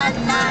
Bye.